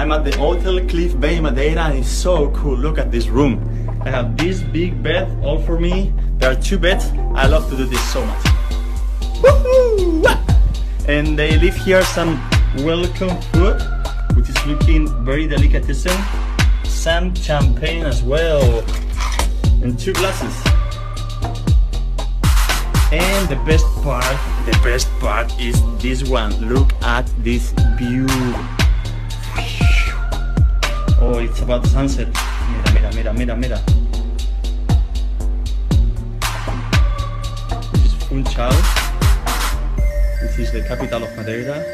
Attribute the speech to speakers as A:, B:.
A: I'm at the Hotel Cliff Bay Madeira and it's so cool. Look at this room. I have this big bed all for me. There are two beds. I love to do this so much. And they leave here some welcome food, which is looking very delicatessen. Some champagne as well. And two glasses. And the best part, the best part is this one. Look at this view. Oh, it's about sunset. Mira, mira, mira, mira, mira. This is Funchal. This is the capital of Madeira.